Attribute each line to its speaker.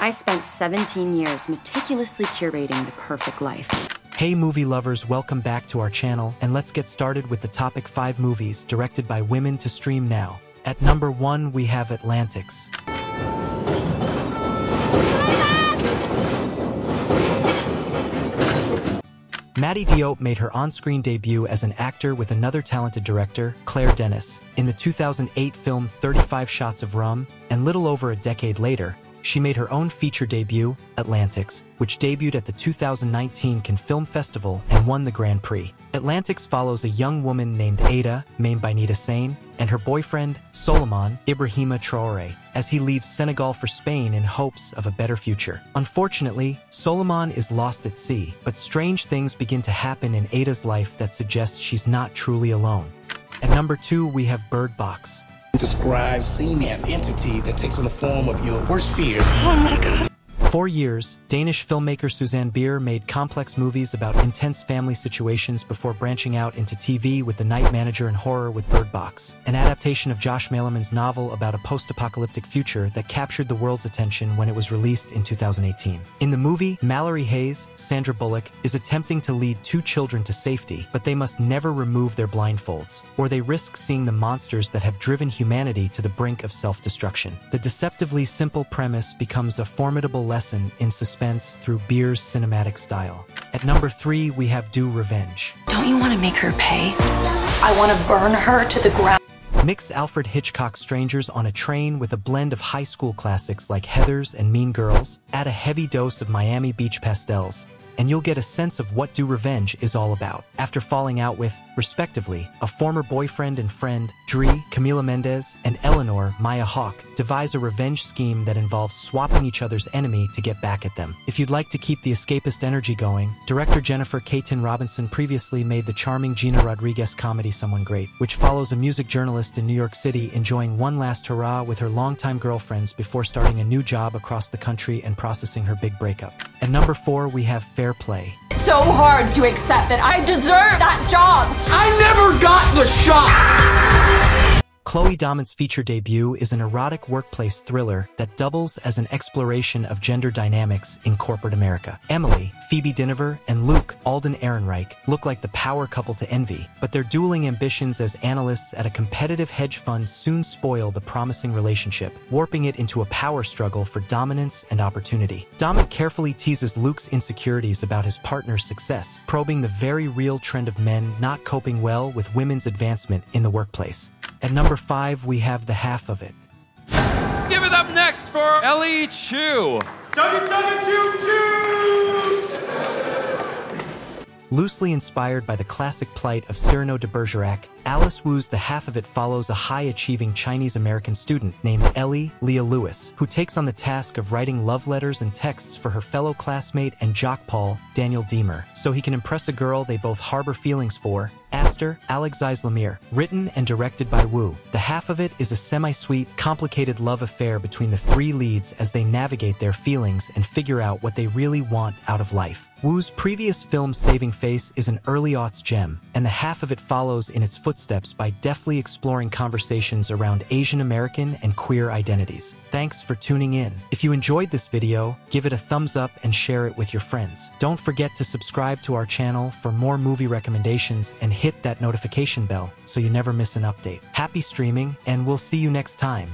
Speaker 1: I spent 17 years meticulously curating the perfect life.
Speaker 2: Hey movie lovers, welcome back to our channel, and let's get started with the topic 5 movies directed by women to stream now. At number 1 we have Atlantics. Mati Diop made her on-screen debut as an actor with another talented director, Claire Denis, in the 2008 film 35 Shots of Rum, and little over a decade later, she made her own feature debut, Atlantics, which debuted at the 2019 Cannes Film Festival and won the Grand Prix. Atlantics follows a young woman named Ada, Mame Bineta Sane, and her boyfriend, Solomon Ibrahima Traore, as he leaves Senegal for Spain in hopes of a better future. Unfortunately, Solomon is lost at sea, but strange things begin to happen in Ada's life that suggest she's not truly alone. At number two, we have Bird Box
Speaker 3: describes seeing an entity that takes on the form of your worst fears.
Speaker 1: Oh my god.
Speaker 2: For years, Danish filmmaker Susanne Bier made complex movies about intense family situations before branching out into TV with The Night Manager and horror with Bird Box, an adaptation of Josh Malerman's novel about a post-apocalyptic future that captured the world's attention when it was released in 2018. In the movie, Mallory Hayes, Sandra Bullock, is attempting to lead two children to safety, but they must never remove their blindfolds, or they risk seeing the monsters that have driven humanity to the brink of self-destruction. The deceptively simple premise becomes a formidable lesson in suspense through Bier's cinematic style. At number three, we have Do Revenge.
Speaker 1: Don't you want to make her pay? I want to burn her to the ground.
Speaker 2: Mix Alfred Hitchcock strangers on a train with a blend of high school classics like Heathers and Mean Girls, add a heavy dose of Miami Beach pastels, and you'll get a sense of what Do Revenge is all about. After falling out with, respectively, a former boyfriend and friend, Dree, Camila Mendes, and Eleanor, Maya Hawke, devise a revenge scheme that involves swapping each other's enemy to get back at them. If you'd like to keep the escapist energy going, director Jennifer Kaytin Robinson previously made the charming Gina Rodriguez comedy Someone Great, which follows a music journalist in New York City enjoying one last hurrah with her longtime girlfriends before starting a new job across the country and processing her big breakup. At number four, we have Fair Play.
Speaker 4: It's so hard to accept that I deserve that job.
Speaker 5: I never got the shot.
Speaker 2: Chloe Domont's feature debut is an erotic workplace thriller that doubles as an exploration of gender dynamics in corporate America. Emily, Phoebe Dynevor, and Luke, Alden Ehrenreich, look like the power couple to envy, but their dueling ambitions as analysts at a competitive hedge fund soon spoil the promising relationship, warping it into a power struggle for dominance and opportunity. Damon carefully teases Luke's insecurities about his partner's success, probing the very real trend of men not coping well with women's advancement in the workplace. At number five, we have the half of it.
Speaker 6: Give it up next for Ellie Chu.
Speaker 5: Chugga chugga choo choo!
Speaker 2: Loosely inspired by the classic plight of Cyrano de Bergerac, Alice Wu's The Half of It follows a high-achieving Chinese-American student named Ellie Leah Lewis, who takes on the task of writing love letters and texts for her fellow classmate and jock Paul, Daniel Diemer, so he can impress a girl they both harbor feelings for, Aster, Alex Lemire, written and directed by Wu. The half of it is a semi-sweet, complicated love affair between the three leads as they navigate their feelings and figure out what they really want out of life. Wu's previous film Saving Face is an early aughts gem, and the half of it follows in its footsteps by deftly exploring conversations around Asian American and queer identities. Thanks for tuning in. If you enjoyed this video, give it a thumbs up and share it with your friends. Don't forget to subscribe to our channel for more movie recommendations and hit that notification bell so you never miss an update. Happy streaming, and we'll see you next time.